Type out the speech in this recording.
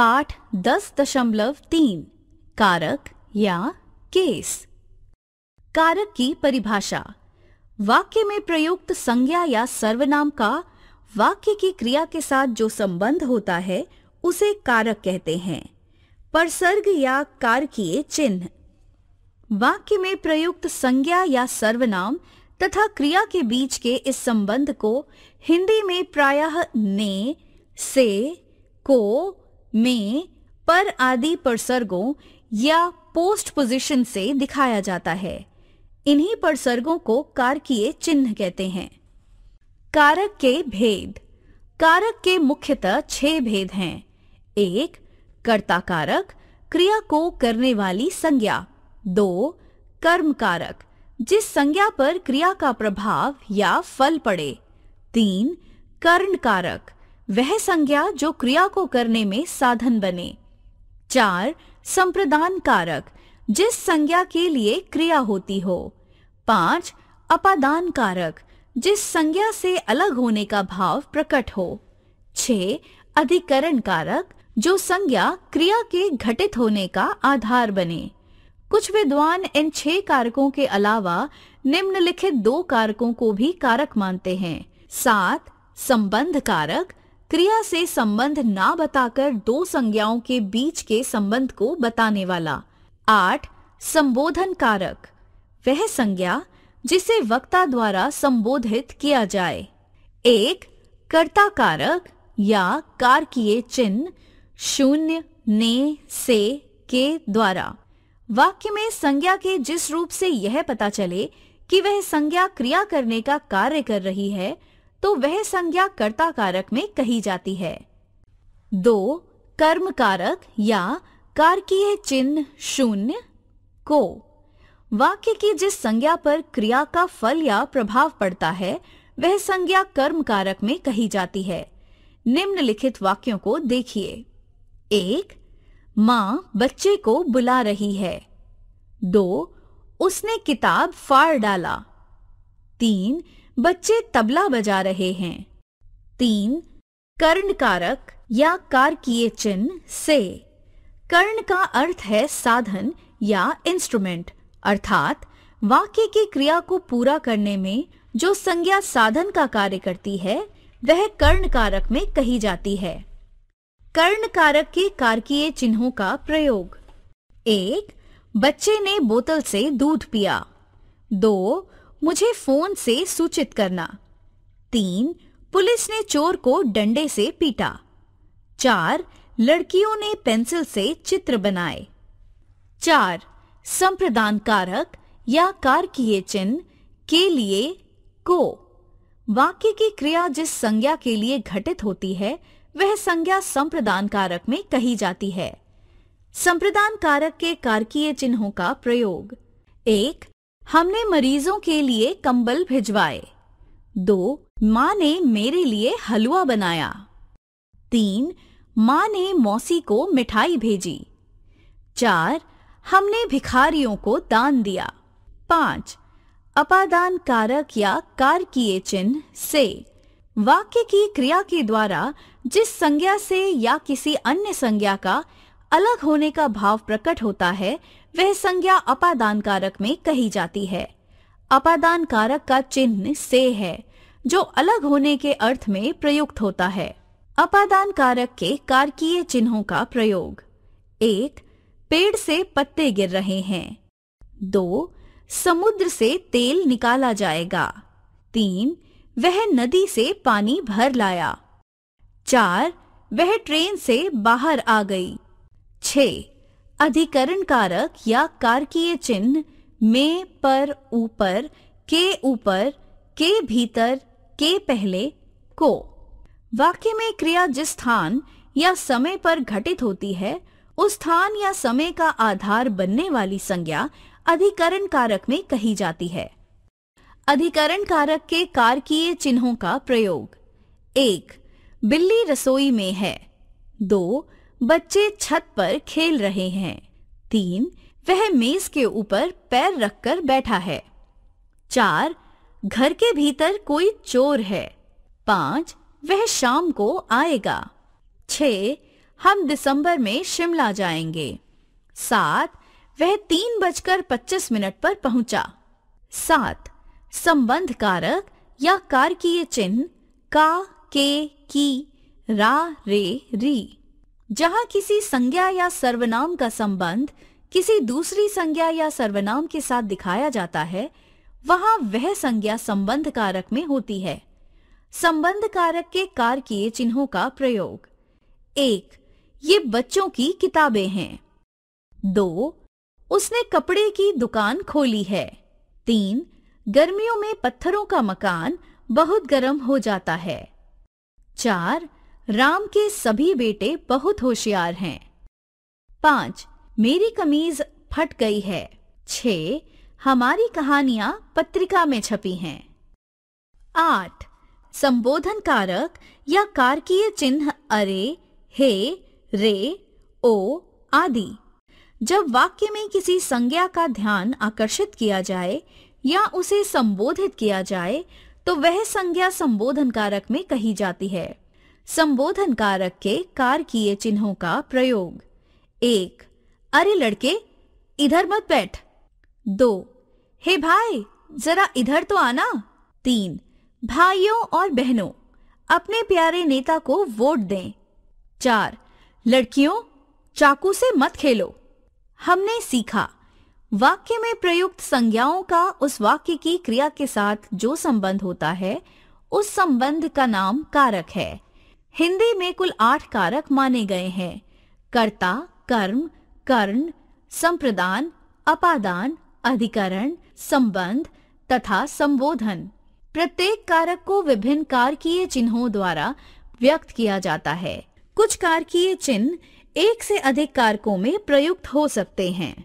पाठ दस दशमलव तीन, कारक या केस। कारक की परिभाषा, वाक्य में प्रयुक्त संज्ञा या सर्वनाम का वाक्य की क्रिया के साथ जो संबंध होता है, उसे कारक कहते हैं। परसर्ग या कारकीय चिन्ह। वाक्य में प्रयुक्त संज्ञा या सर्वनाम तथा क्रिया के बीच के इस संबंध को हिंदी में प्रायः ने, से, को में पर आदि परसर्गों या पोस्ट पोजीशन से दिखाया जाता है। इन्हीं परसर्गों को कारकीय चिन्ह कहते हैं। कारक के भेद। कारक के मुख्यतः छह भेद हैं। एक कर्ता कारक क्रिया को करने वाली संज्ञा। दो कर्म कारक जिस संज्ञा पर क्रिया का प्रभाव या फल पड़े। तीन कर्ण कारक वह संज्ञा जो क्रिया को करने में साधन बने। चार संप्रदान कारक जिस संज्ञा के लिए क्रिया होती हो। पाँच अपादान कारक जिस संज्ञा से अलग होने का भाव प्रकट हो। छ अधिकरण कारक जो संज्ञा क्रिया के घटित होने का आधार बने। कुछ विद्वान इन छह कारकों के अलावा निम्नलिखित दो कारकों को भी कारक मानते हैं। सात संबंध कारक क्रिया से संबंध ना बताकर दो संज्ञाओं के बीच के संबंध को बताने वाला। आठ, संबोधन कारक। वह संज्ञा जिसे वक्ता द्वारा संबोधित किया जाए। एक, कर्ता कारक या कारकीय चिन्ह शून्य, ने, से, के द्वारा। वाक्य में संज्ञा के जिस रूप से यह पता चले कि वह संज्ञा क्रिया करने का कार्य कर रही है तो वह संज्ञा कर्ता कारक में कही जाती है। दो कर्म कारक या कारकीय चिन्ह शून्य। को, वाक्य की जिस संज्ञा पर क्रिया का फल या प्रभाव पड़ता है, वह संज्ञा कर्म कारक में कही जाती है। निम्नलिखित वाक्यों को देखिए। एक, माँ बच्चे को बुला रही है। दो, उसने किताब फाड़ डाला। तीन बच्चे तबला बजा रहे हैं। तीन कर्ण कारक या कारकीय चिन्ह से। कर्ण का अर्थ है साधन या इंस्ट्रूमेंट अर्थात वाक्य की क्रिया को पूरा करने में जो संज्ञा साधन का कार्य करती है, वह कर्ण कारक में कही जाती है। कर्ण कारक के कारकीय चिन्हों का प्रयोग। एक, बच्चे ने बोतल से दूध पिया। दो मुझे फ़ोन से सूचित करना। तीन, पुलिस ने चोर को डंडे से पीटा। चार, लड़कियों ने पेंसिल से चित्र बनाए। चार संप्रदान कारक या कारकीय चिन्ह के लिए को। वाक्य की क्रिया जिस संज्ञा के लिए घटित होती है, वह संज्ञा संप्रदान कारक में कही जाती है। संप्रदान कारक के कारकीय चिन्हों का प्रयोग। एक हमने मरीजों के लिए कंबल भिजवाए। दो, माँ ने मेरे लिए हलवा बनाया। तीन, माँ ने मौसी को मिठाई भेजी। चार, हमने भिखारियों को दान दिया। पाँच, अपादान कारक या कारकीय चिन्ह से, वाक्य की क्रिया के द्वारा जिस संज्ञा से या किसी अन्य संज्ञा का अलग होने का भाव प्रकट होता है, वह संज्ञा अपादान कारक में कही जाती है। अपादान कारक का चिन्ह से है, जो अलग होने के अर्थ में प्रयुक्त होता है। अपादान कारक के कारकीय चिन्हों का प्रयोग। एक, पेड़ से पत्ते गिर रहे हैं। दो, समुद्र से तेल निकाला जाएगा। तीन, वह नदी से पानी भर लाया। चार, वह ट्रेन से बाहर आ गई। छ अधिकरण कारक या कारकीय चिन्ह में पर ऊपर, के ऊपर, के भीतर, के पहले, को। वाक्य में क्रिया जिस स्थान या समय पर घटित होती है, उस स्थान या समय का आधार बनने वाली संज्ञा अधिकरण कारक में कही जाती है। अधिकरण कारक के कारकीय चिन्हों का प्रयोग। एक, बिल्ली रसोई में है। दो बच्चे छत पर खेल रहे हैं। तीन, वह मेज के ऊपर पैर रखकर बैठा है। चार, घर के भीतर कोई चोर है। पाँच, वह शाम को आएगा। छ हम दिसंबर में शिमला जाएँगे। सात, वह तीन बजकर पच्चीस मिनट पर पहुँचा। सात, संबंध कारक या कारकीय चिन्ह का, के, की, रा, रे, री। जहाँ किसी संज्ञा या सर्वनाम का संबंध किसी दूसरी संज्ञा या सर्वनाम के साथ दिखाया जाता है, वहाँ वह संज्ञा संबंध कारक में होती है। संबंध कारक के कारकीय चिन्हों का प्रयोग। एक, ये बच्चों की किताबें हैं। दो, उसने कपड़े की दुकान खोली है। तीन, गर्मियों में पत्थरों का मकान बहुत गर्म हो जाता है। चार राम के सभी बेटे बहुत होशियार हैं। पाँच, मेरी कमीज फट गई है। छ, हमारी कहानियाँ पत्रिका में छपी हैं। आठ, संबोधन कारक या कारकीय चिन्ह अरे, हे, रे, ओ आदि। जब वाक्य में किसी संज्ञा का ध्यान आकर्षित किया जाए या उसे संबोधित किया जाए तो वह संज्ञा संबोधन कारक में कही जाती है। संबोधन कारक के कारकीय चिन्हों का प्रयोग। एक, अरे लड़के, इधर मत बैठ। दो, हे भाई, जरा इधर तो आना। तीन, भाइयों और बहनों, अपने प्यारे नेता को वोट दें। चार, लड़कियों, चाकू से मत खेलो। हमने सीखा, वाक्य में प्रयुक्त संज्ञाओं का उस वाक्य की क्रिया के साथ जो संबंध होता है, उस संबंध का नाम कारक है। हिंदी में कुल आठ कारक माने गए हैं। कर्ता, कर्म, कर्ण, संप्रदान, अपादान, अधिकरण, संबंध तथा संबोधन। प्रत्येक कारक को विभिन्न कारकीय चिन्हों द्वारा व्यक्त किया जाता है। कुछ कारकीय चिन्ह एक से अधिक कारकों में प्रयुक्त हो सकते हैं।